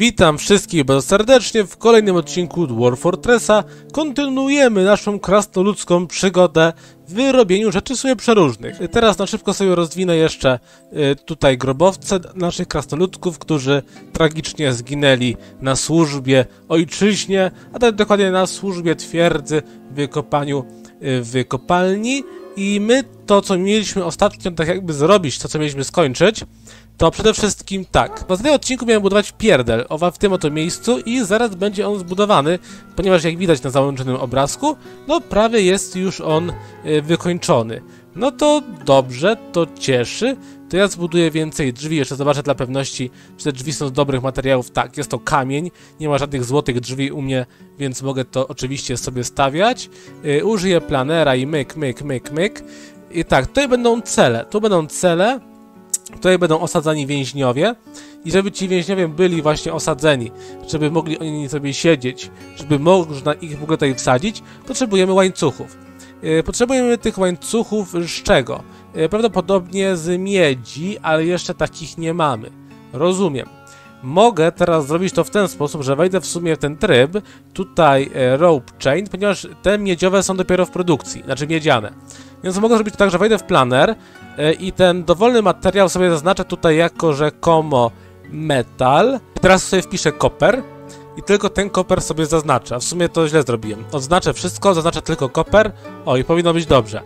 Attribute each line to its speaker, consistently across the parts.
Speaker 1: Witam wszystkich bardzo serdecznie w kolejnym odcinku Dwarf Fortressa. Kontynuujemy naszą krasnoludzką przygodę w robieniu rzeczy sobie przeróżnych. Teraz na szybko sobie rozwinę jeszcze y, tutaj grobowce naszych krasnoludków, którzy tragicznie zginęli na służbie ojczyźnie, a tak dokładnie na służbie twierdzy w wykopaniu y, w kopalni. I my to, co mieliśmy ostatnio tak jakby zrobić, to co mieliśmy skończyć, to przede wszystkim tak. W następnym odcinku miałem budować pierdel, owa w tym oto miejscu i zaraz będzie on zbudowany, ponieważ jak widać na załączonym obrazku, no prawie jest już on y, wykończony. No to dobrze, to cieszy. To ja zbuduję więcej drzwi, jeszcze zobaczę dla pewności, czy te drzwi są z dobrych materiałów. Tak, jest to kamień, nie ma żadnych złotych drzwi u mnie, więc mogę to oczywiście sobie stawiać. Yy, użyję planera i myk, myk, myk, myk. I tak, tutaj będą cele, tu będą cele, Tutaj będą osadzani więźniowie i żeby ci więźniowie byli właśnie osadzeni, żeby mogli oni sobie siedzieć, żeby można ich w ogóle tutaj wsadzić, potrzebujemy łańcuchów. Yy, potrzebujemy tych łańcuchów z czego? Yy, prawdopodobnie z miedzi, ale jeszcze takich nie mamy. Rozumiem. Mogę teraz zrobić to w ten sposób, że wejdę w sumie w ten tryb, tutaj e, rope chain, ponieważ te miedziowe są dopiero w produkcji, znaczy miedziane. Więc mogę zrobić to tak, że wejdę w planer e, i ten dowolny materiał sobie zaznaczę tutaj jako rzekomo metal. Teraz sobie wpiszę koper i tylko ten koper sobie zaznaczę. W sumie to źle zrobiłem. Odznaczę wszystko, zaznaczę tylko koper. O, i powinno być dobrze.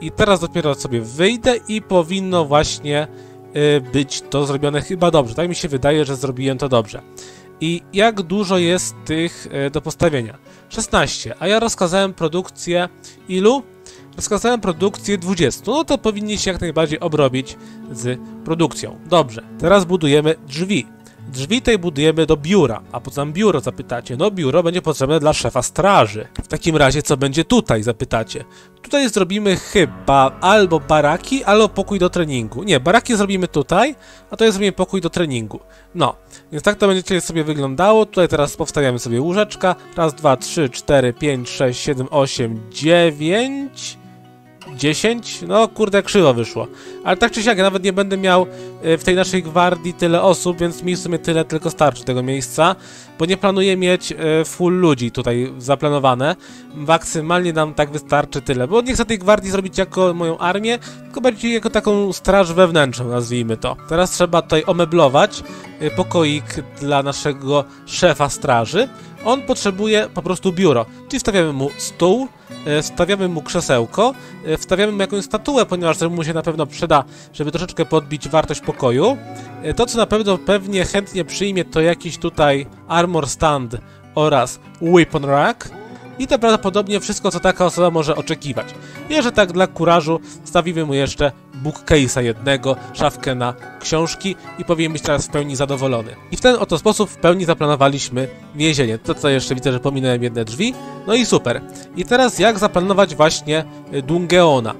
Speaker 1: I teraz dopiero sobie wyjdę i powinno właśnie y, być to zrobione chyba dobrze. Tak mi się wydaje, że zrobiłem to dobrze. I jak dużo jest tych y, do postawienia? 16, a ja rozkazałem produkcję ilu? Rozkazałem produkcję 20, no to powinni się jak najbardziej obrobić z produkcją. Dobrze, teraz budujemy drzwi. Drzwi tej budujemy do biura, a po co biuro zapytacie? No biuro będzie potrzebne dla szefa straży. W takim razie co będzie tutaj zapytacie? Tutaj zrobimy chyba albo baraki, albo pokój do treningu. Nie, baraki zrobimy tutaj, a to jest zrobimy pokój do treningu. No, więc tak to będzie sobie wyglądało. Tutaj teraz powstawiamy sobie łóżeczka. Raz, dwa, trzy, cztery, pięć, sześć, siedem, osiem, dziewięć... 10? No kurde, krzywo wyszło. Ale tak czy siak, ja nawet nie będę miał e, w tej naszej gwardii tyle osób, więc mi w sumie tyle tylko starczy tego miejsca, bo nie planuję mieć e, full ludzi tutaj zaplanowane. Maksymalnie nam tak wystarczy tyle, bo nie chcę tej gwardii zrobić jako moją armię, tylko bardziej jako taką straż wewnętrzną, nazwijmy to. Teraz trzeba tutaj omeblować e, pokoik dla naszego szefa straży. On potrzebuje po prostu biuro, czyli wstawiamy mu stół, wstawiamy mu krzesełko, wstawiamy mu jakąś statuę, ponieważ mu się na pewno przyda, żeby troszeczkę podbić wartość pokoju. To, co na pewno pewnie chętnie przyjmie, to jakiś tutaj armor stand oraz weapon rack. I to prawdopodobnie wszystko, co taka osoba może oczekiwać. Jeszcze tak dla kurażu stawimy mu jeszcze bookcase'a jednego, szafkę na książki i powinien być teraz w pełni zadowolony. I w ten oto sposób w pełni zaplanowaliśmy więzienie. To co jeszcze widzę, że pominąłem jedne drzwi. No i super. I teraz jak zaplanować właśnie y, Dungeona?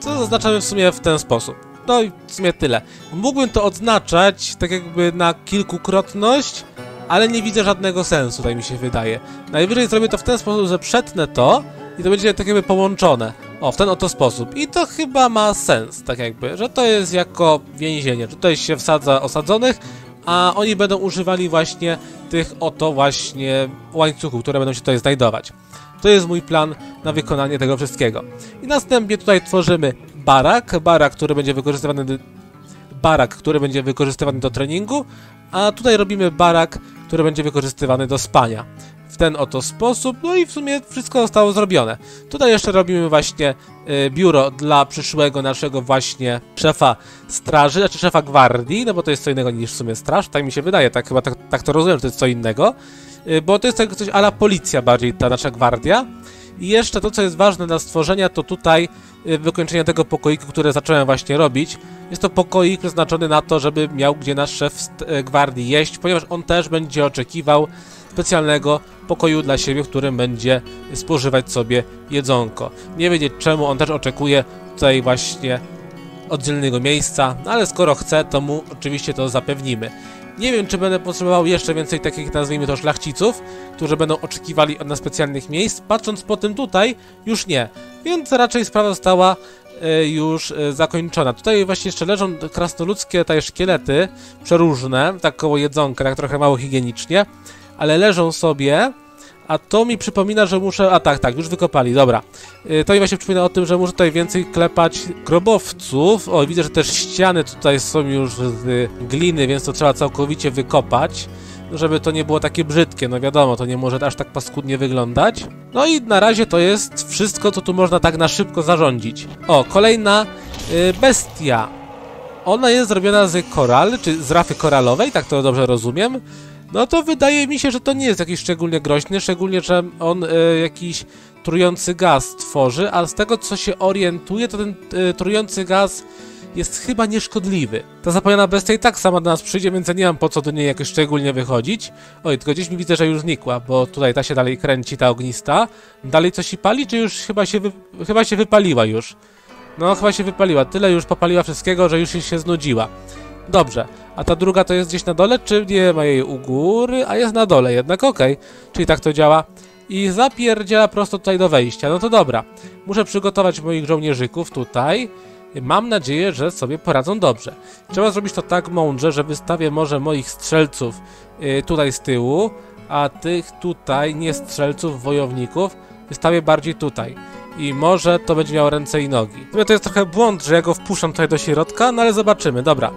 Speaker 1: Co y, zaznaczamy w sumie w ten sposób. No i w sumie tyle. Mógłbym to odznaczać tak jakby na kilkukrotność, ale nie widzę żadnego sensu, tutaj mi się wydaje. Najwyżej zrobię to w ten sposób, że przetnę to i to będzie tak jakby połączone. O, w ten oto sposób. I to chyba ma sens, tak jakby, że to jest jako więzienie. Tutaj się wsadza osadzonych, a oni będą używali właśnie tych oto właśnie łańcuchów, które będą się tutaj znajdować. To jest mój plan na wykonanie tego wszystkiego. I następnie tutaj tworzymy barak, barak, który będzie wykorzystywany do, barak, który będzie wykorzystywany do treningu, a tutaj robimy barak, który będzie wykorzystywany do spania. W ten oto sposób, no i w sumie wszystko zostało zrobione. Tutaj jeszcze robimy właśnie y, biuro dla przyszłego naszego właśnie szefa straży, znaczy szefa gwardii, no bo to jest co innego niż w sumie straż, tak mi się wydaje, tak chyba tak, tak to rozumiem, że to jest co innego. Y, bo to jest tak coś ala policja bardziej, ta nasza gwardia. I jeszcze to, co jest ważne dla stworzenia, to tutaj y, wykończenie tego pokoiku, które zacząłem właśnie robić. Jest to pokoik przeznaczony na to, żeby miał gdzie nasz szef y, gwardii jeść, ponieważ on też będzie oczekiwał specjalnego pokoju dla siebie, w którym będzie spożywać sobie jedzonko. Nie wiedzieć czemu, on też oczekuje tutaj właśnie oddzielnego miejsca, no ale skoro chce, to mu oczywiście to zapewnimy. Nie wiem, czy będę potrzebował jeszcze więcej takich, nazwijmy to, szlachciców, którzy będą oczekiwali na specjalnych miejsc. Patrząc po tym tutaj, już nie. Więc raczej sprawa została e, już e, zakończona. Tutaj właśnie jeszcze leżą krasnoludzkie tutaj szkielety, przeróżne, tak koło jedzonka, tak trochę mało higienicznie, ale leżą sobie a to mi przypomina, że muszę... A tak, tak, już wykopali, dobra. Yy, to mi właśnie przypomina o tym, że muszę tutaj więcej klepać grobowców. O, widzę, że też ściany tutaj są już z gliny, więc to trzeba całkowicie wykopać. Żeby to nie było takie brzydkie, no wiadomo, to nie może aż tak paskudnie wyglądać. No i na razie to jest wszystko, co tu można tak na szybko zarządzić. O, kolejna yy, bestia. Ona jest zrobiona z koral, czy z rafy koralowej, tak to dobrze rozumiem. No to wydaje mi się, że to nie jest jakiś szczególnie groźny, szczególnie, że on e, jakiś trujący gaz tworzy, a z tego co się orientuje, to ten e, trujący gaz jest chyba nieszkodliwy. Ta zapomniana bestia i tak sama do nas przyjdzie, więc ja nie mam po co do niej jakoś szczególnie wychodzić. Oj, tylko gdzieś mi widzę, że już znikła, bo tutaj ta się dalej kręci, ta ognista. Dalej coś się pali, czy już chyba się, chyba się wypaliła już? No, chyba się wypaliła. Tyle już popaliła wszystkiego, że już się znudziła. Dobrze, a ta druga to jest gdzieś na dole, czy nie ma jej u góry, a jest na dole jednak, okej. Okay. Czyli tak to działa. I zapierdziela prosto tutaj do wejścia, no to dobra. Muszę przygotować moich żołnierzyków tutaj. Mam nadzieję, że sobie poradzą dobrze. Trzeba zrobić to tak mądrze, że wystawię może moich strzelców yy, tutaj z tyłu, a tych tutaj, nie strzelców, wojowników, wystawię bardziej tutaj. I może to będzie miało ręce i nogi. To jest trochę błąd, że ja go wpuszczam tutaj do środka, no ale zobaczymy. Dobra,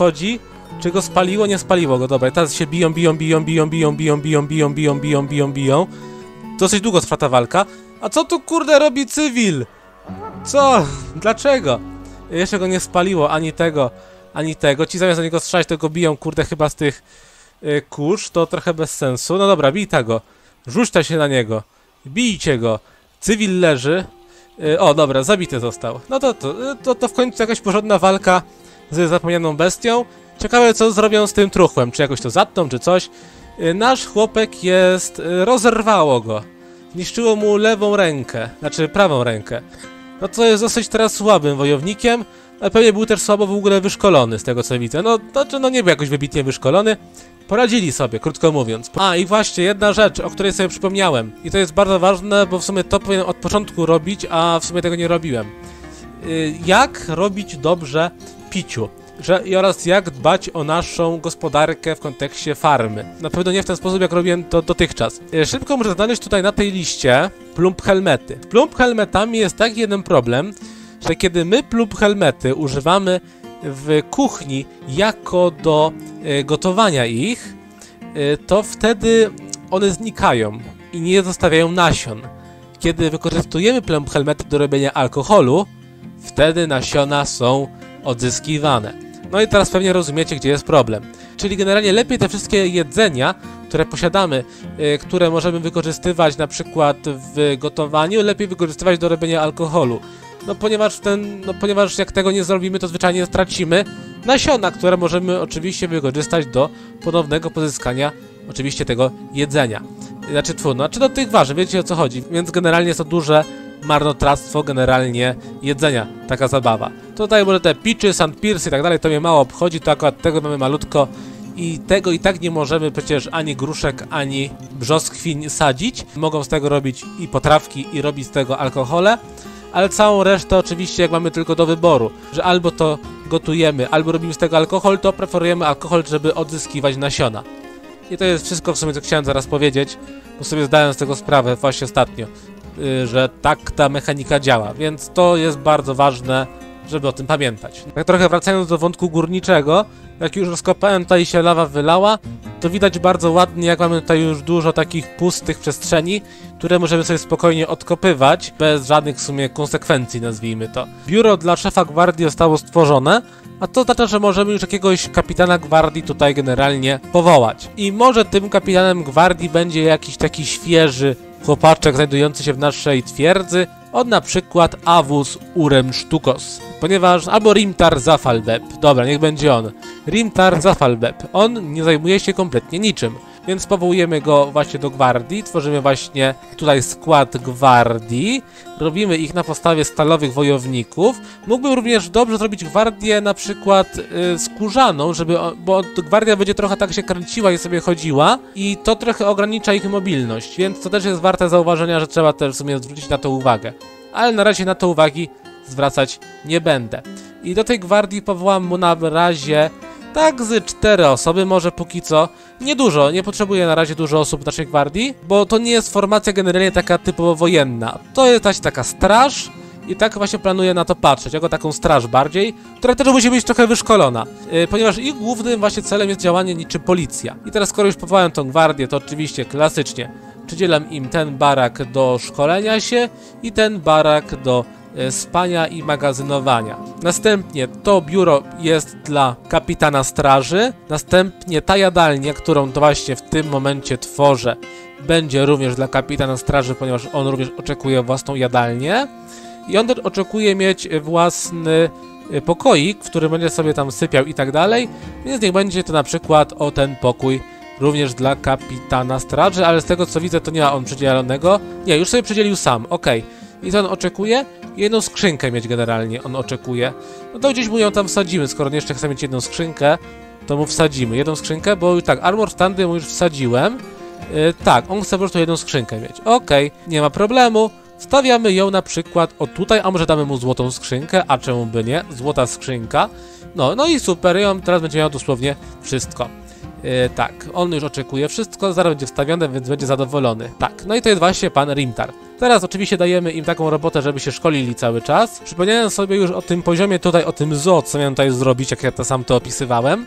Speaker 1: wchodzi, czy go spaliło? Nie spaliło go, dobra. teraz się biją, biją, biją, biją, biją, biją, biją, biją, biją, biją, biją, biją. Dosyć długo trwa ta walka. A co tu kurde robi cywil? Co? Dlaczego? Jeszcze go nie spaliło, ani tego, ani tego. Ci zamiast do niego strzelać, to go biją, kurde, chyba z tych y, kurz. To trochę bez sensu. No dobra, bij go. Rzućcie się na niego. Bijcie go. Cywil leży. Y, o, dobra, zabity został. No to, to, to, to w końcu jakaś porządna walka z zapomnianą bestią. Ciekawe co zrobią z tym truchłem, czy jakoś to zatną, czy coś. Y, nasz chłopek jest... Y, rozerwało go. Zniszczyło mu lewą rękę, znaczy prawą rękę. No to jest dosyć teraz słabym wojownikiem, ale pewnie był też słabo w ogóle wyszkolony, z tego co widzę. No, znaczy, no nie był jakoś wybitnie wyszkolony. Poradzili sobie, krótko mówiąc. A, i właśnie jedna rzecz, o której sobie przypomniałem. I to jest bardzo ważne, bo w sumie to powinienem od początku robić, a w sumie tego nie robiłem. Y, jak robić dobrze piciu oraz jak dbać o naszą gospodarkę w kontekście farmy. Na pewno nie w ten sposób, jak robiłem to dotychczas. E, szybko muszę znaleźć tutaj na tej liście plump helmety. Plump helmetami jest taki jeden problem, że kiedy my plump helmety używamy w kuchni jako do e, gotowania ich, e, to wtedy one znikają i nie zostawiają nasion. Kiedy wykorzystujemy plump helmety do robienia alkoholu, wtedy nasiona są odzyskiwane. No i teraz pewnie rozumiecie, gdzie jest problem. Czyli generalnie lepiej te wszystkie jedzenia, które posiadamy, yy, które możemy wykorzystywać na przykład w gotowaniu, lepiej wykorzystywać do robienia alkoholu. No ponieważ ten, no ponieważ jak tego nie zrobimy, to zwyczajnie stracimy nasiona, które możemy oczywiście wykorzystać do ponownego pozyskania oczywiście tego jedzenia. Znaczy, tfu, no, znaczy do tych warzyw, wiecie o co chodzi. Więc generalnie to duże marnotrawstwo generalnie jedzenia, taka zabawa. Tutaj może te piczy, sandpiersy i tak dalej, to mnie mało obchodzi, to akurat tego mamy malutko i tego i tak nie możemy przecież ani gruszek, ani brzoskwin sadzić. Mogą z tego robić i potrawki, i robić z tego alkohole, ale całą resztę oczywiście jak mamy tylko do wyboru, że albo to gotujemy, albo robimy z tego alkohol, to preferujemy alkohol, żeby odzyskiwać nasiona. I to jest wszystko w sumie, co chciałem zaraz powiedzieć, bo sobie zdałem z tego sprawę właśnie ostatnio. Y, że tak ta mechanika działa, więc to jest bardzo ważne, żeby o tym pamiętać. Tak trochę wracając do wątku górniczego, jak już rozkopałem, tutaj się lawa wylała, to widać bardzo ładnie, jak mamy tutaj już dużo takich pustych przestrzeni, które możemy sobie spokojnie odkopywać, bez żadnych w sumie konsekwencji, nazwijmy to. Biuro dla szefa gwardii zostało stworzone, a to oznacza, że możemy już jakiegoś kapitana gwardii tutaj generalnie powołać. I może tym kapitanem gwardii będzie jakiś taki świeży chłopaczek znajdujący się w naszej twierdzy, od na przykład Avus Urem Sztukos, ponieważ albo Rimtar Zafalbeb, dobra, niech będzie on. Rimtar Zafalbeb, on nie zajmuje się kompletnie niczym. Więc powołujemy go właśnie do gwardii, tworzymy właśnie tutaj skład gwardii, robimy ich na podstawie stalowych wojowników. Mógłbym również dobrze zrobić gwardię na przykład yy, skórzaną, żeby, bo gwardia będzie trochę tak się kręciła i sobie chodziła i to trochę ogranicza ich mobilność, więc to też jest warte zauważenia, że trzeba też w sumie zwrócić na to uwagę. Ale na razie na to uwagi zwracać nie będę. I do tej gwardii powołam mu na razie tak z cztery osoby, może póki co. Niedużo, nie potrzebuję na razie dużo osób w naszej gwardii, bo to nie jest formacja generalnie taka typowo wojenna. To jest taka straż, i tak właśnie planuję na to patrzeć, jako taką straż bardziej, która też musi być trochę wyszkolona, yy, ponieważ ich głównym właśnie celem jest działanie niczym policja. I teraz skoro już powołałem tą gwardię, to oczywiście klasycznie przydzielam im ten barak do szkolenia się i ten barak do spania i magazynowania. Następnie to biuro jest dla kapitana straży. Następnie ta jadalnia, którą to właśnie w tym momencie tworzę, będzie również dla kapitana straży, ponieważ on również oczekuje własną jadalnię. I on oczekuje mieć własny e, pokoik, w którym będzie sobie tam sypiał i tak dalej. Więc niech będzie to na przykład o ten pokój również dla kapitana straży, ale z tego co widzę to nie ma on przydzielonego. Nie, już sobie przydzielił sam. Okay. I to on oczekuje? Jedną skrzynkę mieć generalnie on oczekuje. No to gdzieś mu ją tam wsadzimy, skoro jeszcze chce mieć jedną skrzynkę, to mu wsadzimy jedną skrzynkę, bo tak, armor standy mu już wsadziłem. Yy, tak, on chce po prostu jedną skrzynkę mieć. Okej, okay, nie ma problemu. Wstawiamy ją na przykład o tutaj, a może damy mu złotą skrzynkę, a czemu by nie? Złota skrzynka. No, no i super, on teraz będzie miał dosłownie wszystko. Yy, tak, on już oczekuje wszystko, zaraz będzie wstawione, więc będzie zadowolony. Tak, no i to jest właśnie pan Rimtar. Teraz oczywiście dajemy im taką robotę, żeby się szkolili cały czas. Przypomniałem sobie już o tym poziomie tutaj, o tym zoo, co miałem tutaj zrobić, jak ja to sam to opisywałem.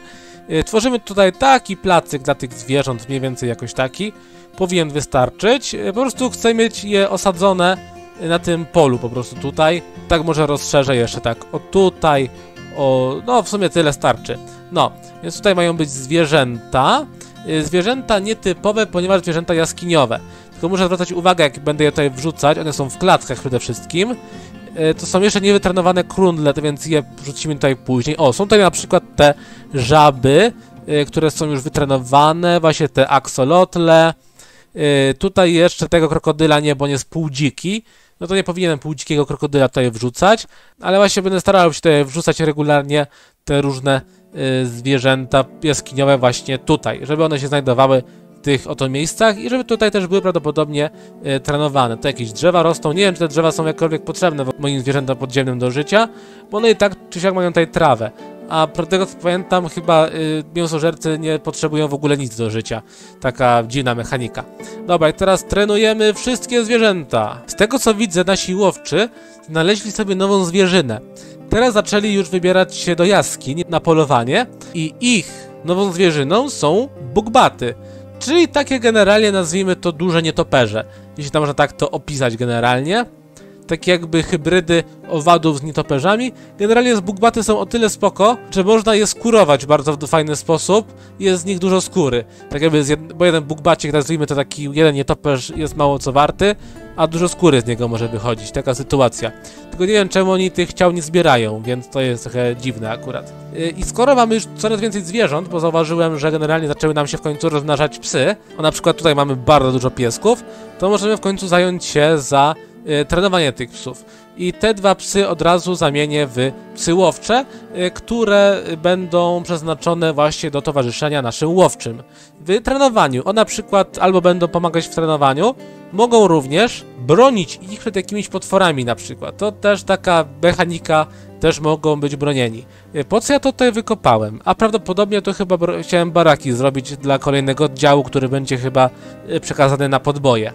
Speaker 1: Yy, tworzymy tutaj taki placyk dla tych zwierząt, mniej więcej jakoś taki. Powinien wystarczyć. Yy, po prostu chcę mieć je osadzone na tym polu po prostu tutaj. Tak może rozszerzę jeszcze tak, o tutaj, o... no w sumie tyle starczy. No, więc tutaj mają być zwierzęta. Y, zwierzęta nietypowe, ponieważ zwierzęta jaskiniowe. Tylko muszę zwracać uwagę, jak będę je tutaj wrzucać, one są w klatkach przede wszystkim. Y, to są jeszcze niewytrenowane krundle, więc je wrzucimy tutaj później. O, są tutaj na przykład te żaby, y, które są już wytrenowane, właśnie te aksolotle. Tutaj jeszcze tego krokodyla nie, bo nie jest półdziki no to nie powinienem półdzikiego krokodyla tutaj wrzucać, ale właśnie będę starał się tutaj wrzucać regularnie te różne zwierzęta jaskiniowe właśnie tutaj, żeby one się znajdowały tych oto miejscach i żeby tutaj też były prawdopodobnie y, trenowane. To jakieś drzewa rosną, nie wiem czy te drzewa są jakkolwiek potrzebne moim zwierzętom podziemnym do życia, bo one i tak czy siak mają tutaj trawę a tego co pamiętam, chyba y, mięsożercy nie potrzebują w ogóle nic do życia. Taka dziwna mechanika. Dobra, i teraz trenujemy wszystkie zwierzęta. Z tego co widzę, nasi łowczy znaleźli sobie nową zwierzynę. Teraz zaczęli już wybierać się do jaskiń na polowanie i ich nową zwierzyną są bugbaty. Czyli takie generalnie nazwijmy to duże nietoperze. Jeśli tam można tak to opisać generalnie takie jakby hybrydy owadów z nietoperzami. Generalnie z bugbaty są o tyle spoko, że można je skurować bardzo w fajny sposób jest z nich dużo skóry. Tak jakby, jed... bo jeden bugbacik, nazwijmy to taki jeden nietoperz jest mało co warty, a dużo skóry z niego może wychodzić, taka sytuacja. Tylko nie wiem czemu oni tych ciał nie zbierają, więc to jest trochę dziwne akurat. Y, I skoro mamy już coraz więcej zwierząt, bo zauważyłem, że generalnie zaczęły nam się w końcu rozmnażać psy, a na przykład tutaj mamy bardzo dużo piesków, to możemy w końcu zająć się za trenowanie tych psów. I te dwa psy od razu zamienię w psy łowcze, e, które będą przeznaczone właśnie do towarzyszenia naszym łowczym. W trenowaniu. O na przykład albo będą pomagać w trenowaniu, mogą również bronić ich przed jakimiś potworami na przykład. To też taka mechanika, też mogą być bronieni. E, po co ja to tutaj wykopałem? A prawdopodobnie to chyba chciałem baraki zrobić dla kolejnego oddziału, który będzie chyba e, przekazany na podboje.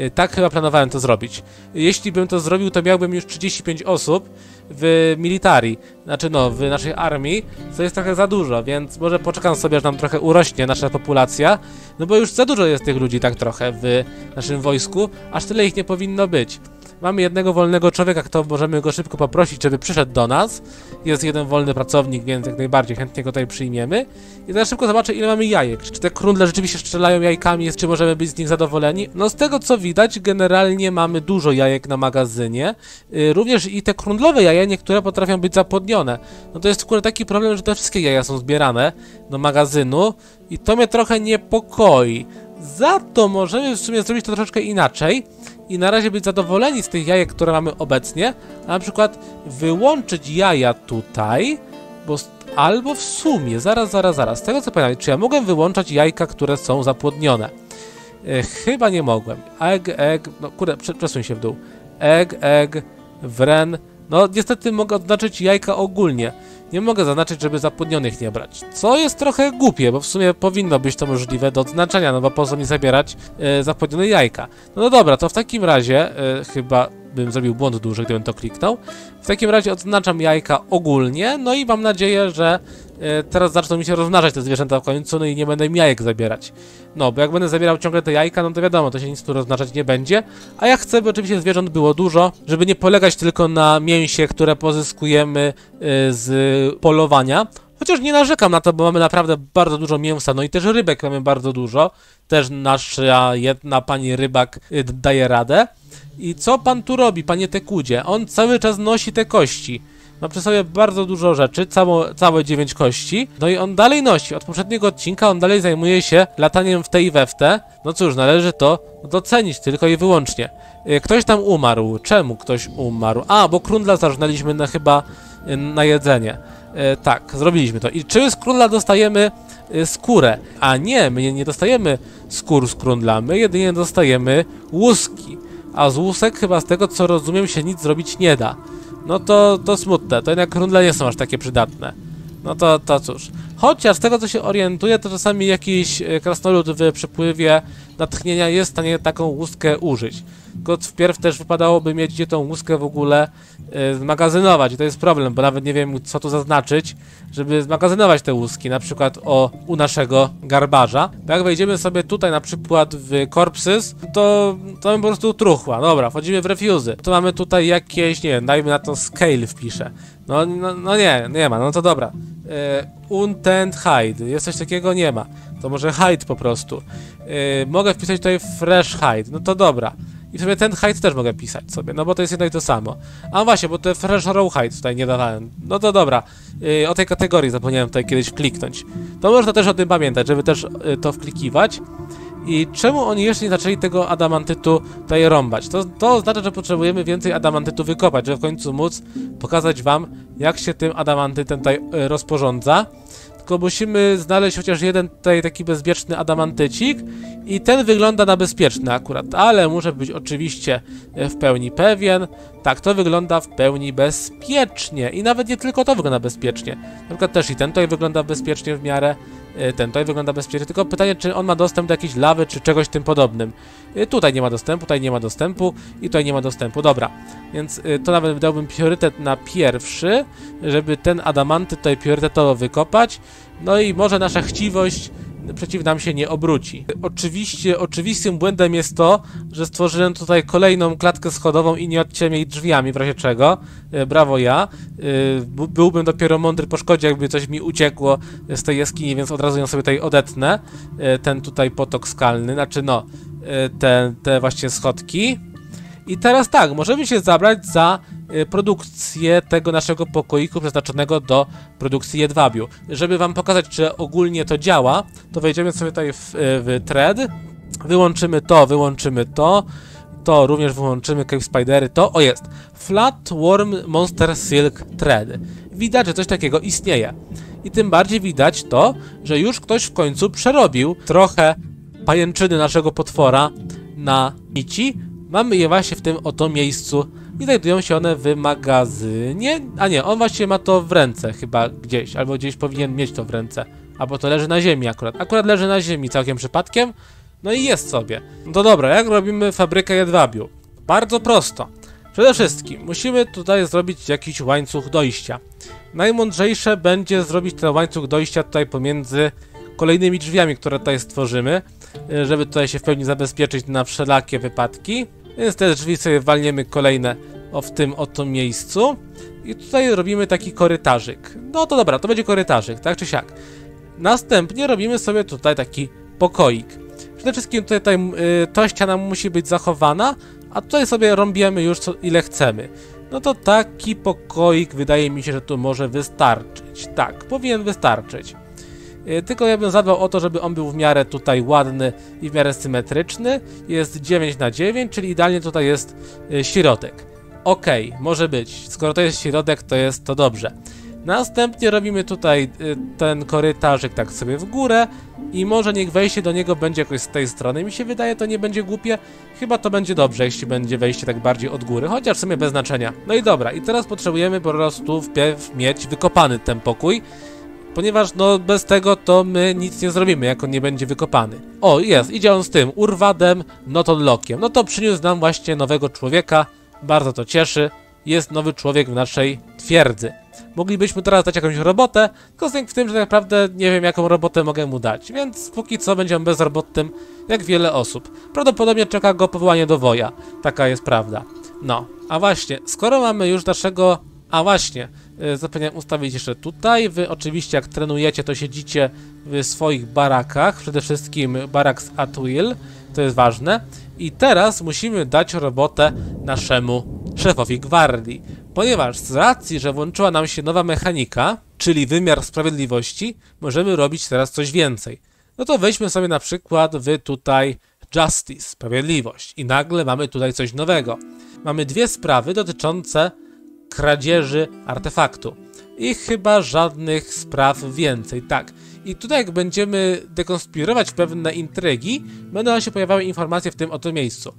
Speaker 1: Y, tak chyba planowałem to zrobić. Jeśli bym to zrobił, to miałbym już 35 osób w militari, znaczy no, w naszej armii, co jest trochę za dużo, więc może poczekam sobie, aż nam trochę urośnie nasza populacja, no bo już za dużo jest tych ludzi tak trochę w naszym wojsku, aż tyle ich nie powinno być. Mamy jednego wolnego człowieka, kto możemy go szybko poprosić, żeby przyszedł do nas. Jest jeden wolny pracownik, więc jak najbardziej chętnie go tutaj przyjmiemy. I teraz szybko zobaczę, ile mamy jajek. Czy te krundle rzeczywiście strzelają jajkami, czy możemy być z nich zadowoleni? No z tego co widać, generalnie mamy dużo jajek na magazynie. Yy, również i te krundlowe jaja, niektóre potrafią być zapłodnione. No to jest tylko taki problem, że te wszystkie jaja są zbierane do magazynu i to mnie trochę niepokoi. Za to możemy w sumie zrobić to troszeczkę inaczej i na razie być zadowoleni z tych jajek, które mamy obecnie, a na przykład wyłączyć jaja tutaj, bo albo w sumie, zaraz, zaraz, zaraz, z tego co pamiętam, czy ja mogłem wyłączać jajka, które są zapłodnione? E, chyba nie mogłem. Egg, egg, no kurde, przesuń się w dół. Egg, egg, wren, no niestety mogę odznaczyć jajka ogólnie. Nie mogę zaznaczyć, żeby zapłodnionych nie brać. Co jest trochę głupie, bo w sumie powinno być to możliwe do odznaczenia, no bo po co mi zabierać e, zapłodnione jajka. No, dobra, to w takim razie e, chyba bym zrobił błąd duży, gdybym to kliknął. W takim razie odznaczam jajka ogólnie, no i mam nadzieję, że e, teraz zaczną mi się rozmnażać te zwierzęta w końcu, no i nie będę im jajek zabierać. No, bo jak będę zabierał ciągle te jajka, no to wiadomo, to się nic tu rozmnażać nie będzie. A ja chcę, by oczywiście zwierząt było dużo, żeby nie polegać tylko na mięsie, które pozyskujemy e, z polowania. Chociaż nie narzekam na to, bo mamy naprawdę bardzo dużo mięsa, no i też rybek mamy bardzo dużo. Też nasza jedna pani rybak e, daje radę. I co pan tu robi, panie Tekudzie? On cały czas nosi te kości. Ma przy sobie bardzo dużo rzeczy, całe 9 kości. No i on dalej nosi. Od poprzedniego odcinka on dalej zajmuje się lataniem w tej i we w te. No cóż, należy to docenić tylko i wyłącznie. Y, ktoś tam umarł. Czemu ktoś umarł? A, bo krundla zarżnęliśmy na chyba y, na jedzenie. E, tak, zrobiliśmy to. I czy z krundla dostajemy skórę? A nie, my nie dostajemy skór z krundla, my jedynie dostajemy łuski a z łusek chyba z tego co rozumiem się nic zrobić nie da. No to, to smutne, to jednak krundle nie są aż takie przydatne. No to, to cóż. Chociaż z tego co się orientuję, to czasami jakiś e, krasnolud w przepływie natchnienia jest w stanie taką łuskę użyć. Tylko wpierw też wypadałoby mieć gdzie tą łuskę w ogóle e, zmagazynować i to jest problem, bo nawet nie wiem co tu zaznaczyć, żeby zmagazynować te łuski, na przykład o, u naszego garbarza. Jak wejdziemy sobie tutaj na przykład w Corpsys, to, to po prostu truchła. Dobra, wchodzimy w Refusy. Tu mamy tutaj jakieś, nie wiem, dajmy na to Scale wpiszę. No, no, no nie, nie ma, no to dobra. E, Untent Hide, jest coś takiego? Nie ma. To może Hide po prostu. E, mogę wpisać tutaj Fresh Hide, no to dobra. I sobie ten hide też mogę pisać sobie, no bo to jest jednak to samo. A właśnie, bo te fresh row hide tutaj nie dawałem. No to dobra, yy, o tej kategorii zapomniałem tutaj kiedyś kliknąć. To można też o tym pamiętać, żeby też yy, to wklikiwać. I czemu oni jeszcze nie zaczęli tego adamantytu tutaj rąbać? To, to oznacza, że potrzebujemy więcej adamantytu wykopać, żeby w końcu móc pokazać wam, jak się tym adamantytem tutaj yy, rozporządza tylko musimy znaleźć chociaż jeden tutaj taki bezpieczny adamantycik i ten wygląda na bezpieczny akurat, ale muszę być oczywiście e, w pełni pewien. Tak, to wygląda w pełni bezpiecznie i nawet nie tylko to wygląda bezpiecznie. Na przykład też i ten tutaj wygląda bezpiecznie w miarę, e, ten tutaj wygląda bezpiecznie, tylko pytanie, czy on ma dostęp do jakiejś lawy, czy czegoś tym podobnym. E, tutaj nie ma dostępu, tutaj nie ma dostępu i tutaj nie ma dostępu, dobra. Więc to nawet dałbym priorytet na pierwszy, żeby ten adamanty tutaj priorytetowo wykopać, no i może nasza chciwość przeciw nam się nie obróci. Oczywiście, oczywistym błędem jest to, że stworzyłem tutaj kolejną klatkę schodową i nie odciąłem jej drzwiami, w razie czego. E, brawo ja. E, byłbym dopiero mądry po szkodzie, jakby coś mi uciekło z tej jaskini, więc od razu ją sobie tutaj odetnę. E, ten tutaj potok skalny, znaczy no, te, te właśnie schodki. I teraz tak, możemy się zabrać za produkcję tego naszego pokoiku przeznaczonego do produkcji jedwabiu. Żeby wam pokazać, czy ogólnie to działa, to wejdziemy sobie tutaj w, y, w thread, wyłączymy to, wyłączymy to, to również wyłączymy Cave Spidery, to, o jest, Flatworm Monster Silk Thread. Widać, że coś takiego istnieje. I tym bardziej widać to, że już ktoś w końcu przerobił trochę pajęczyny naszego potwora na nici. Mamy je właśnie w tym oto miejscu i znajdują się one w magazynie. A nie, on właśnie ma to w ręce chyba gdzieś, albo gdzieś powinien mieć to w ręce. Albo to leży na ziemi akurat. Akurat leży na ziemi całkiem przypadkiem. No i jest sobie. No to dobra, jak robimy fabrykę jedwabiu? Bardzo prosto. Przede wszystkim musimy tutaj zrobić jakiś łańcuch dojścia. Najmądrzejsze będzie zrobić ten łańcuch dojścia tutaj pomiędzy kolejnymi drzwiami, które tutaj stworzymy, żeby tutaj się w pełni zabezpieczyć na wszelakie wypadki. Więc te drzwi sobie walniemy kolejne o w tym oto miejscu. I tutaj robimy taki korytarzyk. No to dobra, to będzie korytarzyk, tak czy siak. Następnie robimy sobie tutaj taki pokoik. Przede wszystkim tutaj, tutaj yy, ta ściana musi być zachowana, a tutaj sobie rąbiemy już co, ile chcemy. No to taki pokoik wydaje mi się, że tu może wystarczyć. Tak, powinien wystarczyć. Yy, tylko ja bym zadbał o to, żeby on był w miarę tutaj ładny i w miarę symetryczny. Jest 9 na 9, czyli idealnie tutaj jest yy, środek. Okay, może być. Skoro to jest środek, to jest to dobrze. Następnie robimy tutaj y, ten korytarzyk tak sobie w górę i może niech wejście do niego będzie jakoś z tej strony. Mi się wydaje, to nie będzie głupie. Chyba to będzie dobrze, jeśli będzie wejście tak bardziej od góry, chociaż w sumie bez znaczenia. No i dobra, i teraz potrzebujemy po prostu wpierw mieć wykopany ten pokój. Ponieważ no bez tego to my nic nie zrobimy, jak on nie będzie wykopany. O, jest, idzie on z tym, Urwadem Notonlokiem. No to przyniósł nam właśnie nowego człowieka, bardzo to cieszy. Jest nowy człowiek w naszej twierdzy. Moglibyśmy teraz dać jakąś robotę, tylko w tym, że tak naprawdę nie wiem jaką robotę mogę mu dać, więc póki co będzie on bezrobotnym, jak wiele osób. Prawdopodobnie czeka go powołanie do woja, taka jest prawda. No, a właśnie, skoro mamy już naszego... A właśnie, yy, zapomniałem ustawić jeszcze tutaj, wy oczywiście jak trenujecie to siedzicie w swoich barakach, przede wszystkim baraks at will, to jest ważne. I teraz musimy dać robotę naszemu szefowi gwardii, ponieważ z racji, że włączyła nam się nowa mechanika, czyli wymiar sprawiedliwości, możemy robić teraz coś więcej. No to weźmy sobie na przykład w tutaj Justice, sprawiedliwość i nagle mamy tutaj coś nowego. Mamy dwie sprawy dotyczące kradzieży artefaktu i chyba żadnych spraw więcej. Tak, i tutaj jak będziemy dekonspirować pewne intrygi, będą się pojawiały informacje w tym oto miejscu.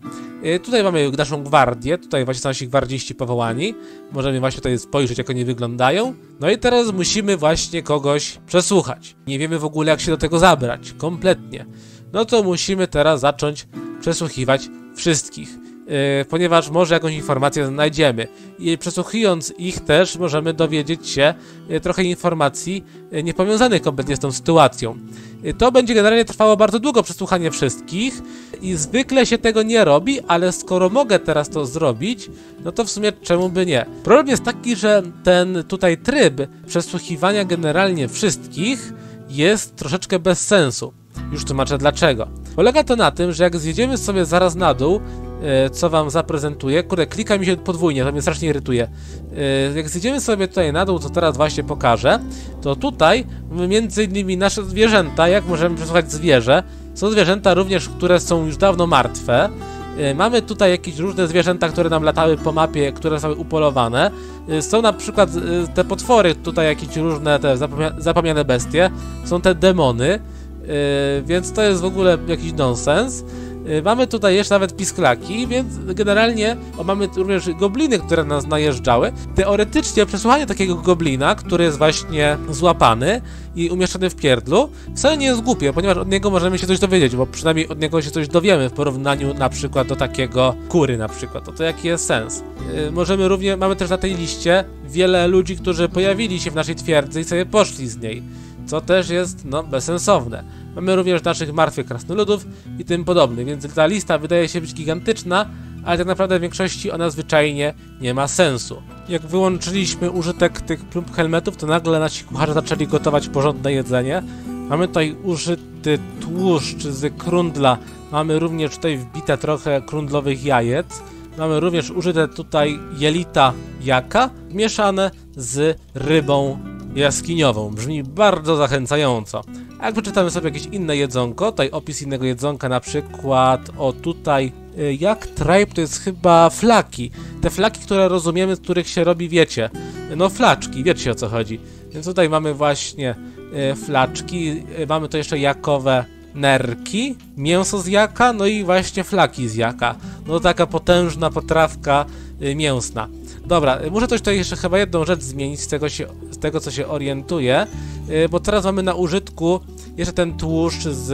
Speaker 1: Yy, tutaj mamy naszą gwardię, tutaj właśnie są nasi gwardziści powołani. Możemy właśnie tutaj spojrzeć, jak oni wyglądają. No i teraz musimy właśnie kogoś przesłuchać. Nie wiemy w ogóle, jak się do tego zabrać. Kompletnie. No to musimy teraz zacząć przesłuchiwać wszystkich. Yy, ponieważ może jakąś informację znajdziemy. I przesłuchując ich też możemy dowiedzieć się yy, trochę informacji yy, niepowiązanych kompletnie z tą sytuacją. To będzie generalnie trwało bardzo długo przesłuchanie wszystkich i zwykle się tego nie robi, ale skoro mogę teraz to zrobić, no to w sumie czemu by nie? Problem jest taki, że ten tutaj tryb przesłuchiwania generalnie wszystkich jest troszeczkę bez sensu. Już tłumaczę dlaczego. Polega to na tym, że jak zjedziemy sobie zaraz na dół, E, co wam zaprezentuję. Kurde, klika mi się podwójnie, to mnie strasznie irytuje. E, jak zjedziemy sobie tutaj na dół, co teraz właśnie pokażę, to tutaj między innymi nasze zwierzęta, jak możemy przesłuchać zwierzę, są zwierzęta również, które są już dawno martwe. E, mamy tutaj jakieś różne zwierzęta, które nam latały po mapie, które są upolowane. Są na przykład te potwory, tutaj jakieś różne te zapomniane bestie. Są te demony, więc to jest w ogóle jakiś nonsens. Y, mamy tutaj jeszcze nawet pisklaki, więc generalnie o, mamy również gobliny, które nas najeżdżały. Teoretycznie przesłuchanie takiego goblina, który jest właśnie złapany i umieszczony w pierdlu, wcale nie jest głupie, ponieważ od niego możemy się coś dowiedzieć, bo przynajmniej od niego się coś dowiemy w porównaniu na przykład do takiego kury na przykład. To, to jaki jest sens? Yy, możemy również, mamy też na tej liście wiele ludzi, którzy pojawili się w naszej twierdzy i sobie poszli z niej co też jest, no, bezsensowne. Mamy również naszych martwych krasnoludów i tym podobnych, więc ta lista wydaje się być gigantyczna, ale tak naprawdę w większości ona zwyczajnie nie ma sensu. Jak wyłączyliśmy użytek tych plump helmetów, to nagle nasi kucharze zaczęli gotować porządne jedzenie. Mamy tutaj użyty tłuszcz z krundla, mamy również tutaj wbite trochę krundlowych jajec. Mamy również użyte tutaj jelita jaka, mieszane z rybą jaskiniową. Brzmi bardzo zachęcająco. A jak przeczytamy sobie jakieś inne jedzonko, tutaj opis innego jedzonka, na przykład o tutaj, y, jak tribe to jest chyba flaki. Te flaki, które rozumiemy, z których się robi, wiecie, no flaczki, wiecie o co chodzi. Więc tutaj mamy właśnie y, flaczki, y, mamy to jeszcze jakowe nerki, mięso z jaka, no i właśnie flaki z jaka. No taka potężna potrawka mięsna. Dobra, muszę też tutaj jeszcze chyba jedną rzecz zmienić z tego, się, z tego co się orientuję, yy, bo teraz mamy na użytku jeszcze ten tłuszcz z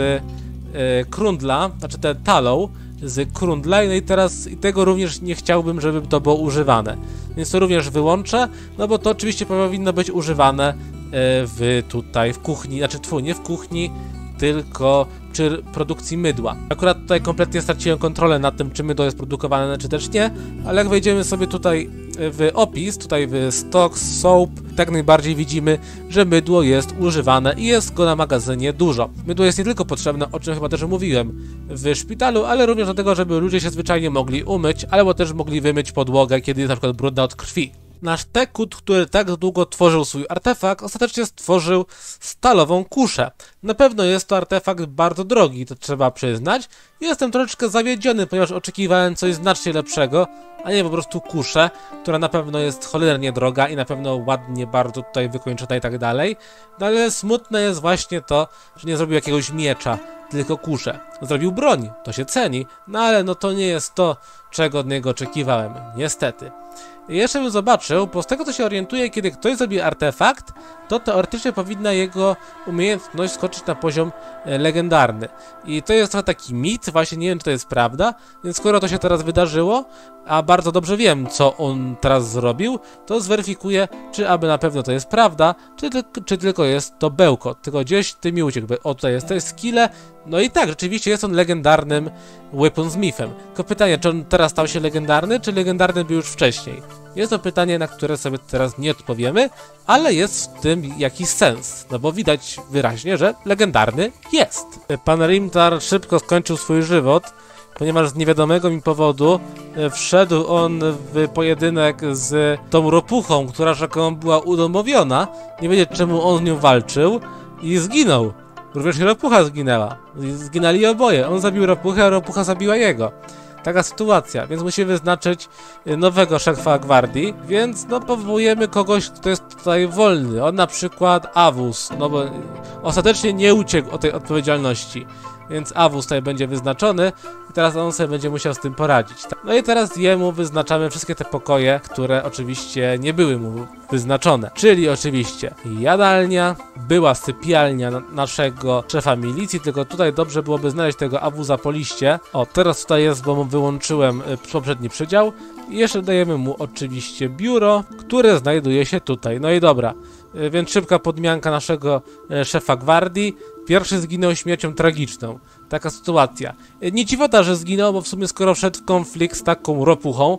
Speaker 1: yy, krundla, znaczy ten tallow z krundla no i teraz i tego również nie chciałbym, żeby to było używane. Więc to również wyłączę, no bo to oczywiście powinno być używane w tutaj, w kuchni, znaczy tfu, nie w kuchni, tylko przy produkcji mydła. Akurat tutaj kompletnie straciłem kontrolę nad tym, czy mydło jest produkowane, czy też nie, ale jak wejdziemy sobie tutaj w opis, tutaj w stocks, soap, tak najbardziej widzimy, że mydło jest używane i jest go na magazynie dużo. Mydło jest nie tylko potrzebne, o czym chyba też mówiłem, w szpitalu, ale również do tego, żeby ludzie się zwyczajnie mogli umyć, albo też mogli wymyć podłogę, kiedy jest na przykład brudna od krwi. Nasz Tekut, który tak długo tworzył swój artefakt, ostatecznie stworzył stalową kuszę. Na pewno jest to artefakt bardzo drogi, to trzeba przyznać. Jestem troszeczkę zawiedziony, ponieważ oczekiwałem coś znacznie lepszego, a nie po prostu kuszę, która na pewno jest cholernie droga i na pewno ładnie bardzo tutaj wykończona i tak dalej. No ale smutne jest właśnie to, że nie zrobił jakiegoś miecza, tylko kuszę. Zrobił broń, to się ceni, no ale no to nie jest to, czego od niego oczekiwałem, niestety. Jeszcze bym zobaczył, bo z tego co się orientuję, kiedy ktoś zrobi artefakt, to teoretycznie powinna jego umiejętność skoczyć na poziom e, legendarny. I to jest trochę taki mit, właśnie nie wiem czy to jest prawda, więc skoro to się teraz wydarzyło, a bardzo dobrze wiem co on teraz zrobił, to zweryfikuję, czy aby na pewno to jest prawda, czy, czy tylko jest to bełkot. Tylko gdzieś ty mi uciekł, o tutaj jest, to jest skille, no i tak, rzeczywiście jest on legendarnym Weaponsmithem. Tylko pytanie, czy on teraz stał się legendarny, czy legendarny był już wcześniej? Jest to pytanie, na które sobie teraz nie odpowiemy, ale jest w tym jakiś sens, no bo widać wyraźnie, że legendarny jest. Pan Rimtar szybko skończył swój żywot, ponieważ z niewiadomego mi powodu e, wszedł on w pojedynek z tą ropuchą, która rzekomo była udomowiona. Nie wiedzieć czemu on z nią walczył i zginął. Również ropucha zginęła. Zginęli oboje. On zabił ropuchę, a ropucha zabiła jego taka sytuacja, więc musimy wyznaczyć y, nowego szefa gwardii, więc no powołujemy kogoś, kto jest tutaj wolny. On na przykład Avus, no bo ostatecznie nie uciekł od tej odpowiedzialności więc Awus tutaj będzie wyznaczony i teraz on sobie będzie musiał z tym poradzić. No i teraz jemu wyznaczamy wszystkie te pokoje, które oczywiście nie były mu wyznaczone. Czyli oczywiście jadalnia, była sypialnia naszego szefa milicji, tylko tutaj dobrze byłoby znaleźć tego Awuza po liście. O, teraz tutaj jest, bo wyłączyłem y, poprzedni przydział. I jeszcze dajemy mu oczywiście biuro, które znajduje się tutaj. No i dobra, y, więc szybka podmianka naszego y, szefa gwardii. Pierwszy zginął śmiercią tragiczną. Taka sytuacja. Nie dziwota, że zginął, bo w sumie skoro wszedł w konflikt z taką ropuchą,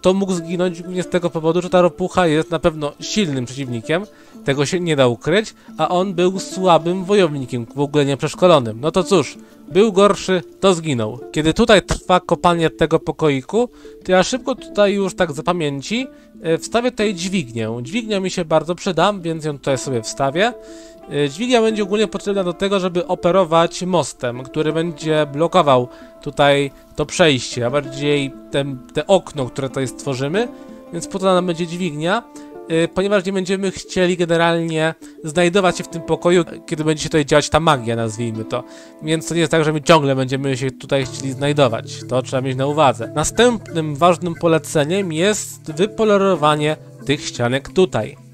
Speaker 1: to mógł zginąć głównie z tego powodu, że ta ropucha jest na pewno silnym przeciwnikiem, tego się nie da ukryć, a on był słabym wojownikiem, w ogóle nieprzeszkolonym. No to cóż, był gorszy, to zginął. Kiedy tutaj trwa kopalnia tego pokoiku, to ja szybko tutaj już tak za pamięci e, wstawię tutaj dźwignię. Dźwignia mi się bardzo przyda, więc ją tutaj sobie wstawię. E, dźwignia będzie ogólnie potrzebna do tego, żeby operować mostem, który będzie blokował tutaj to przejście, a bardziej ten, te okno, które tutaj stworzymy, więc po to nam będzie dźwignia. Y, ponieważ nie będziemy chcieli generalnie znajdować się w tym pokoju, kiedy będzie się tutaj działać ta magia, nazwijmy to. Więc to nie jest tak, że my ciągle będziemy się tutaj chcieli znajdować. To trzeba mieć na uwadze. Następnym ważnym poleceniem jest wypolerowanie tych ścianek tutaj.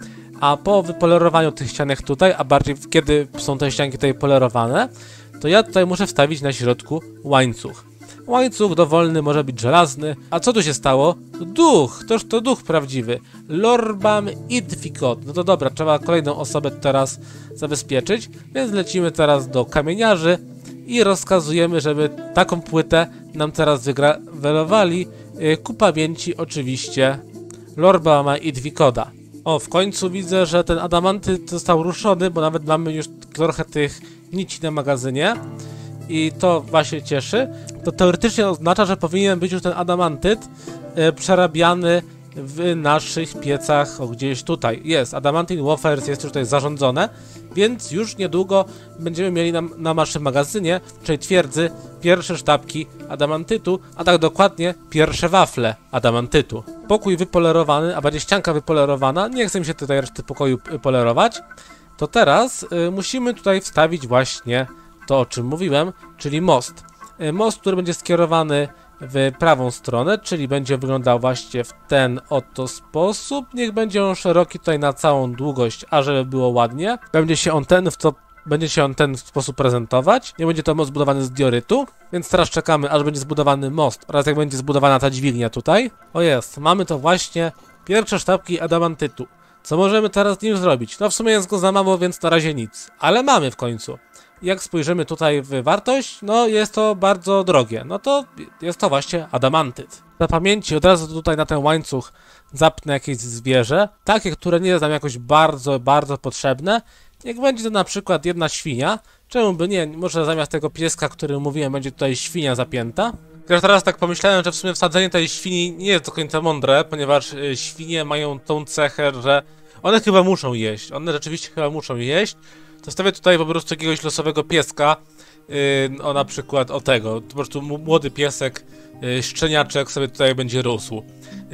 Speaker 1: A po wypolerowaniu tych ścianek tutaj, a bardziej kiedy są te ścianki tutaj polerowane, to ja tutaj muszę wstawić na środku łańcuch. Łańcuch dowolny może być żelazny. A co tu się stało? Duch! Toż to duch prawdziwy. Lorbam Idfikot. No to dobra, trzeba kolejną osobę teraz zabezpieczyć, więc lecimy teraz do kamieniarzy i rozkazujemy, żeby taką płytę nam teraz wygrawelowali y, ku pamięci oczywiście Lorbama Idwikoda. O, w końcu widzę, że ten adamanty został ruszony, bo nawet mamy już trochę tych nici na magazynie. I to właśnie cieszy, to teoretycznie oznacza, że powinien być już ten adamantyt e, przerabiany w naszych piecach, o gdzieś tutaj. Jest. Adamantine Wafers jest już tutaj zarządzone, więc już niedługo będziemy mieli na, na naszym magazynie, tej twierdzy, pierwsze sztabki adamantytu, a tak dokładnie pierwsze wafle adamantytu. Pokój wypolerowany, a bardziej ścianka wypolerowana, nie chcę mi się tutaj reszty pokoju polerować, to teraz y, musimy tutaj wstawić właśnie to, o czym mówiłem, czyli most. E, most, który będzie skierowany w prawą stronę, czyli będzie wyglądał właśnie w ten oto sposób. Niech będzie on szeroki tutaj na całą długość, a żeby było ładnie. Będzie się on ten w to będzie się on ten sposób prezentować. Nie będzie to most zbudowany z diorytu, więc teraz czekamy, aż będzie zbudowany most oraz jak będzie zbudowana ta dźwignia tutaj. O jest, mamy to właśnie pierwsze sztabki adamantytu. Co możemy teraz z nim zrobić? No w sumie jest go za mało, więc na razie nic, ale mamy w końcu. Jak spojrzymy tutaj w wartość, no jest to bardzo drogie. No to jest to właśnie adamantyt. Na pamięci od razu tutaj na ten łańcuch zapnę jakieś zwierzę, takie, które nie jest nam jakoś bardzo, bardzo potrzebne. Jak będzie to na przykład jedna świnia, czemu by nie, może zamiast tego pieska, który mówiłem, będzie tutaj świnia zapięta. Chociaż teraz tak pomyślałem, że w sumie wsadzenie tej świni nie jest do końca mądre, ponieważ y, świnie mają tą cechę, że one chyba muszą jeść. One rzeczywiście chyba muszą jeść. To stawię tutaj po prostu jakiegoś losowego pieska, yy, o na przykład o tego, po prostu młody piesek, yy, szczeniaczek sobie tutaj będzie rósł.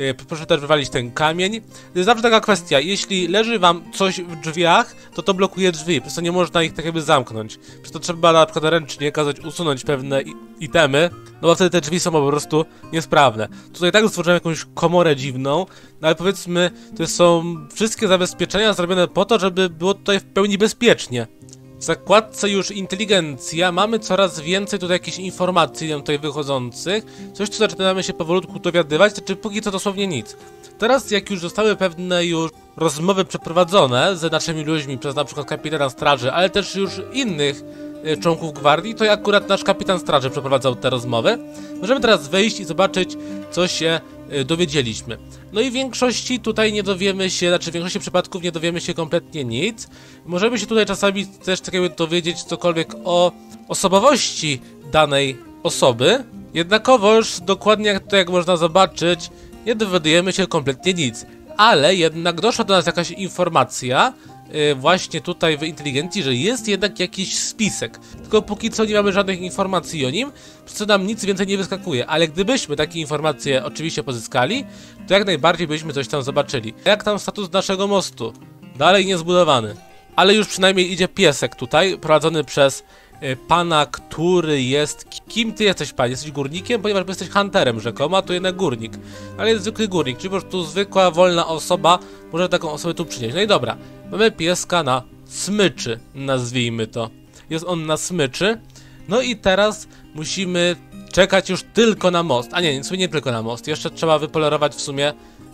Speaker 1: Yy, proszę też wywalić ten kamień. Zawsze taka kwestia, jeśli leży wam coś w drzwiach, to to blokuje drzwi, przez to nie można ich tak jakby zamknąć. Przez to trzeba na przykład ręcznie kazać usunąć pewne itemy, no bo wtedy te drzwi są po prostu niesprawne. Tutaj tak stworzyłem jakąś komorę dziwną, no ale powiedzmy, to są wszystkie zabezpieczenia zrobione po to, żeby było tutaj w pełni bezpiecznie. W zakładce już inteligencja mamy coraz więcej tutaj jakichś informacji tutaj wychodzących. Coś, co zaczynamy się powolutku dowiadywać, czy póki co dosłownie nic. Teraz jak już zostały pewne już rozmowy przeprowadzone z naszymi ludźmi przez na przykład kapitana straży, ale też już innych y, członków gwardii, to akurat nasz kapitan straży przeprowadzał te rozmowy. Możemy teraz wejść i zobaczyć, co się dowiedzieliśmy. No i w większości tutaj nie dowiemy się, znaczy w większości przypadków nie dowiemy się kompletnie nic. Możemy się tutaj czasami też tak jakby dowiedzieć cokolwiek o osobowości danej osoby. Jednakowoż, dokładnie jak to jak można zobaczyć, nie dowiadujemy się kompletnie nic. Ale jednak doszła do nas jakaś informacja, właśnie tutaj w inteligencji, że jest jednak jakiś spisek. Tylko póki co nie mamy żadnych informacji o nim, co nam nic więcej nie wyskakuje. Ale gdybyśmy takie informacje oczywiście pozyskali, to jak najbardziej byśmy coś tam zobaczyli. Jak tam status naszego mostu? Dalej niezbudowany. Ale już przynajmniej idzie piesek tutaj, prowadzony przez y, pana, który jest... Kim ty jesteś, panie? Jesteś górnikiem? Ponieważ jesteś hunterem rzekomo, a to jednak górnik. Ale jest zwykły górnik, czyli po prostu zwykła, wolna osoba może taką osobę tu przynieść. No i dobra, mamy pieska na smyczy, nazwijmy to. Jest on na smyczy. No i teraz musimy czekać już tylko na most. A nie, w sumie nie tylko na most. Jeszcze trzeba wypolerować w sumie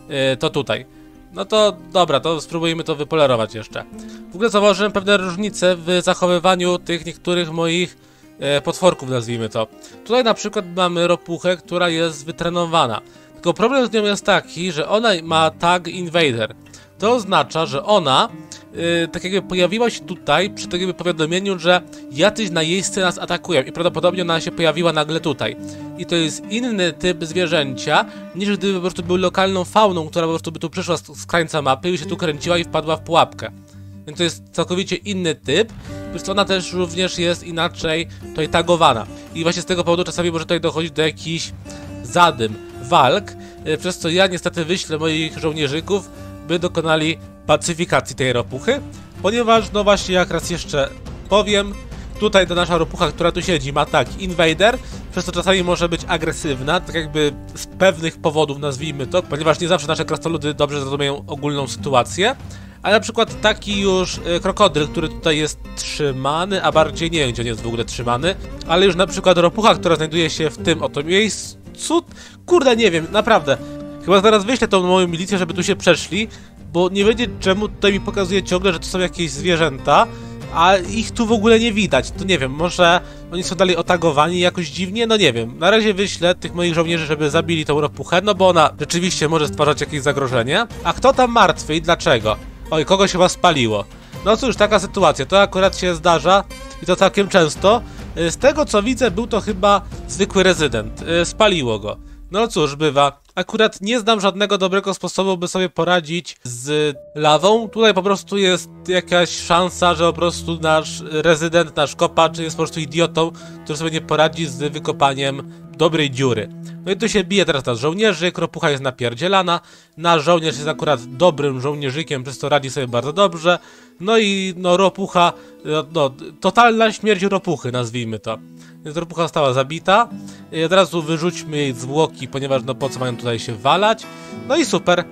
Speaker 1: yy, to tutaj. No to dobra, to spróbujmy to wypolerować jeszcze. W ogóle zauważyłem pewne różnice w zachowywaniu tych niektórych moich e, potworków, nazwijmy to. Tutaj na przykład mamy ropuchę, która jest wytrenowana. Tylko problem z nią jest taki, że ona ma tag Invader. To oznacza, że ona yy, tak jakby pojawiła się tutaj przy takim powiadomieniu, że jacyś najeźdźcy nas atakują i prawdopodobnie ona się pojawiła nagle tutaj. I to jest inny typ zwierzęcia, niż gdyby po prostu był lokalną fauną, która po prostu by tu przyszła z, z krańca mapy i się tu kręciła i wpadła w pułapkę. Więc to jest całkowicie inny typ, plus ona też również jest inaczej tutaj tagowana. I właśnie z tego powodu czasami może tutaj dochodzić do jakichś zadym, walk, yy, przez co ja niestety wyślę moich żołnierzyków, by dokonali pacyfikacji tej ropuchy, ponieważ, no właśnie, jak raz jeszcze powiem, tutaj ta nasza ropucha, która tu siedzi, ma tak Invader, przez to czasami może być agresywna, tak jakby z pewnych powodów, nazwijmy to, ponieważ nie zawsze nasze krasnoludy dobrze zrozumieją ogólną sytuację, ale na przykład taki już y, krokodyl, który tutaj jest trzymany, a bardziej nie wiem, gdzie on jest w ogóle trzymany, ale już na przykład ropucha, która znajduje się w tym oto miejscu, kurde, nie wiem, naprawdę, Chyba zaraz wyślę tą moją milicję, żeby tu się przeszli, bo nie wiedzieć czemu tutaj mi pokazuje ciągle, że to są jakieś zwierzęta, a ich tu w ogóle nie widać. To nie wiem, może oni są dalej otagowani jakoś dziwnie? No nie wiem. Na razie wyślę tych moich żołnierzy, żeby zabili tą ropuchę, no bo ona rzeczywiście może stwarzać jakieś zagrożenie. A kto tam martwy i dlaczego? Oj, kogoś chyba spaliło. No cóż, taka sytuacja, to akurat się zdarza i to całkiem często. Z tego co widzę, był to chyba zwykły rezydent. Spaliło go. No cóż, bywa. Akurat nie znam żadnego dobrego sposobu, by sobie poradzić z lawą. Tutaj po prostu jest jakaś szansa, że po prostu nasz rezydent, nasz kopacz jest po prostu idiotą, który sobie nie poradzi z wykopaniem dobrej dziury. No i tu się bije teraz nasz żołnierzy, kropucha jest napierdzielana, nasz żołnierz jest akurat dobrym żołnierzykiem, przez to radzi sobie bardzo dobrze. No i no ropucha, no, no totalna śmierć ropuchy, nazwijmy to. Więc ropucha została zabita. I od razu wyrzućmy jej zwłoki, ponieważ no po co mają tutaj się walać. No i super.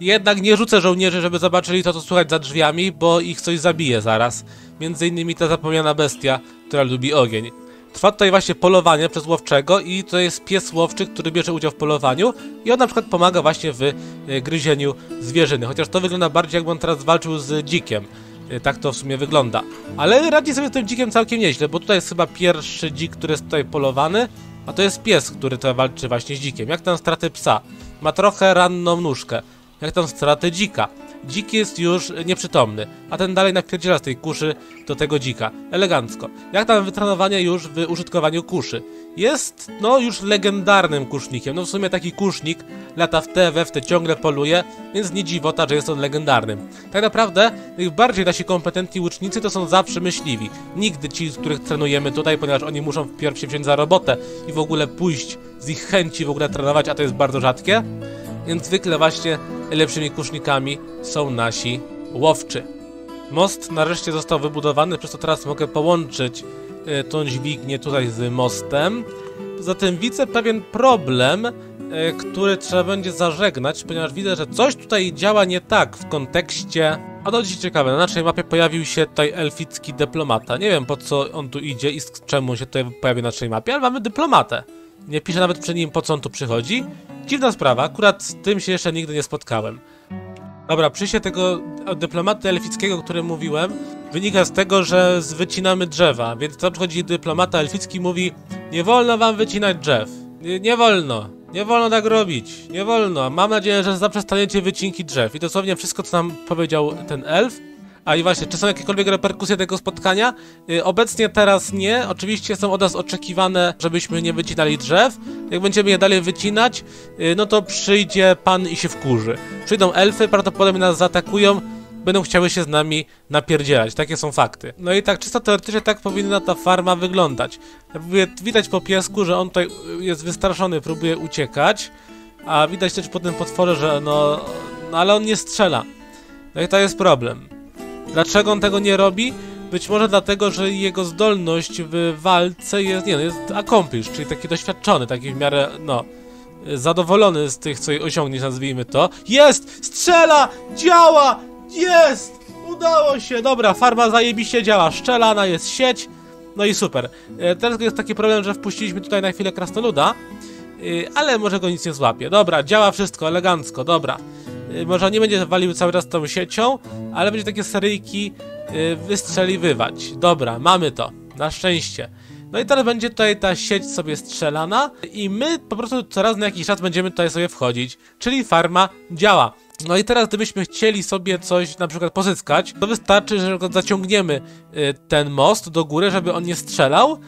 Speaker 1: Jednak nie rzucę żołnierzy, żeby zobaczyli to, co słychać za drzwiami, bo ich coś zabije zaraz. Między innymi ta zapomniana bestia, która lubi ogień. Trwa tutaj właśnie polowanie przez łowczego i to jest pies łowczy, który bierze udział w polowaniu i on na przykład pomaga właśnie w e, gryzieniu zwierzyny, chociaż to wygląda bardziej jakby on teraz walczył z dzikiem. Y, Tak to w sumie wygląda. Ale radzi sobie z tym dzikiem całkiem nieźle, bo tutaj jest chyba pierwszy dzik, który jest tutaj polowany, a to jest pies, który tutaj walczy właśnie z dzikiem. Jak tam straty psa? Ma trochę ranną nóżkę. Jak tam straty dzika? Dzik jest już nieprzytomny, a ten dalej napierdziela z tej kuszy do tego dzika. Elegancko. Jak tam wytrenowanie już w użytkowaniu kuszy? Jest, no, już legendarnym kusznikiem. No w sumie taki kusznik lata w te, we w te, ciągle poluje, więc nie dziwota, że jest on legendarnym. Tak naprawdę, najbardziej nasi kompetentni łucznicy to są zawsze myśliwi. Nigdy ci, z których trenujemy tutaj, ponieważ oni muszą wpierw się wziąć za robotę i w ogóle pójść z ich chęci w ogóle trenować, a to jest bardzo rzadkie. Więc zwykle właśnie lepszymi kusznikami są nasi łowczy. Most nareszcie został wybudowany, przez to teraz mogę połączyć tą dźwignię tutaj z mostem. Zatem widzę pewien problem, e, który trzeba będzie zażegnać, ponieważ widzę, że coś tutaj działa nie tak w kontekście... A to dzisiaj ciekawe, na naszej mapie pojawił się tutaj elficki dyplomata. Nie wiem po co on tu idzie i z czemu się tutaj pojawił na naszej mapie, ale mamy dyplomatę. Nie pisze nawet przy nim po co on tu przychodzi. Dziwna sprawa, akurat z tym się jeszcze nigdy nie spotkałem. Dobra, przyjście tego dyplomaty elfickiego, o którym mówiłem, wynika z tego, że wycinamy drzewa, więc tam przychodzi dyplomata elficki mówi Nie wolno wam wycinać drzew. Nie, nie wolno. Nie wolno tak robić. Nie wolno. Mam nadzieję, że zaprzestaniecie wycinki drzew. I dosłownie wszystko, co nam powiedział ten elf. A i właśnie, czy są jakiekolwiek reperkusje tego spotkania? Yy, obecnie teraz nie. Oczywiście są od nas oczekiwane, żebyśmy nie wycinali drzew. Jak będziemy je dalej wycinać, yy, no to przyjdzie pan i się wkurzy. Przyjdą elfy, prawdopodobnie nas zaatakują, będą chciały się z nami napierdzielać. Takie są fakty. No i tak czysto teoretycznie tak powinna ta farma wyglądać. Widać po piesku, że on tutaj jest wystraszony, próbuje uciekać. A widać też po tym potworze, że no... No ale on nie strzela. No i to jest problem. Dlaczego on tego nie robi? Być może dlatego, że jego zdolność w walce jest, nie no, jest accomplished, czyli taki doświadczony, taki w miarę, no, zadowolony z tych swoich osiągnięć, nazwijmy to. Jest! Strzela! Działa! Jest! Udało się! Dobra, farma zajebiście działa, szczelana jest sieć, no i super. E, teraz jest taki problem, że wpuściliśmy tutaj na chwilę krasnoluda, e, ale może go nic nie złapie. Dobra, działa wszystko, elegancko, dobra. E, może nie będzie walił cały czas tą siecią, ale będzie takie seryjki y, wystrzeliwywać. Dobra, mamy to. Na szczęście. No i teraz będzie tutaj ta sieć sobie strzelana i my po prostu coraz na jakiś czas będziemy tutaj sobie wchodzić, czyli farma działa. No i teraz gdybyśmy chcieli sobie coś na przykład pozyskać, to wystarczy, że zaciągniemy y, ten most do góry, żeby on nie strzelał,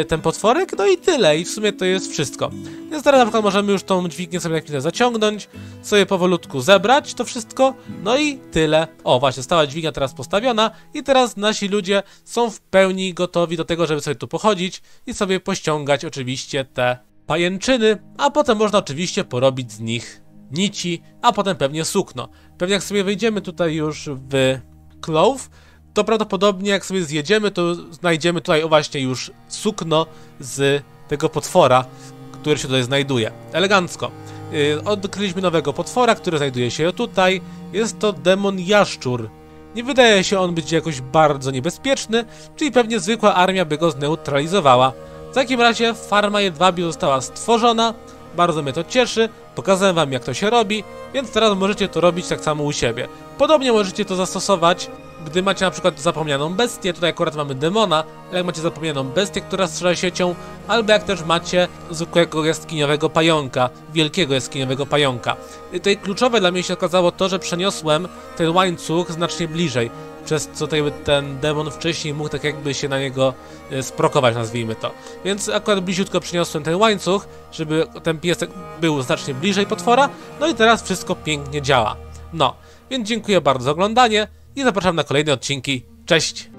Speaker 1: y, ten potworek, no i tyle. I w sumie to jest wszystko. Więc teraz na przykład możemy już tą dźwignię sobie na chwilę zaciągnąć, sobie powolutku zebrać to wszystko, no i tyle. O, właśnie, stała dźwignia teraz postawiona i teraz nasi ludzie są w pełni gotowi do tego, żeby sobie tu pochodzić i sobie pościągać oczywiście te pajęczyny, a potem można oczywiście porobić z nich nici, a potem pewnie sukno. Pewnie jak sobie wejdziemy tutaj już w Clove, to prawdopodobnie jak sobie zjedziemy, to znajdziemy tutaj właśnie już sukno z tego potwora, który się tutaj znajduje. Elegancko. Yy, odkryliśmy nowego potwora, który znajduje się tutaj. Jest to demon jaszczur. Nie wydaje się on być jakoś bardzo niebezpieczny, czyli pewnie zwykła armia by go zneutralizowała. W takim razie farma jedwabiu została stworzona, bardzo mnie to cieszy, pokazałem wam jak to się robi, więc teraz możecie to robić tak samo u siebie. Podobnie możecie to zastosować, gdy macie na przykład zapomnianą bestię, tutaj akurat mamy demona, ale jak macie zapomnianą bestię, która strzela siecią, albo jak też macie zwykłego jaskiniowego pająka, wielkiego jaskiniowego pająka. I Tutaj kluczowe dla mnie się okazało to, że przeniosłem ten łańcuch znacznie bliżej, przez co ten demon wcześniej mógł tak jakby się na niego e, sprokować, nazwijmy to. Więc akurat bliziutko przyniosłem ten łańcuch, żeby ten piesek był znacznie bliżej potwora, no i teraz wszystko pięknie działa. No, więc dziękuję bardzo za oglądanie i zapraszam na kolejne odcinki. Cześć!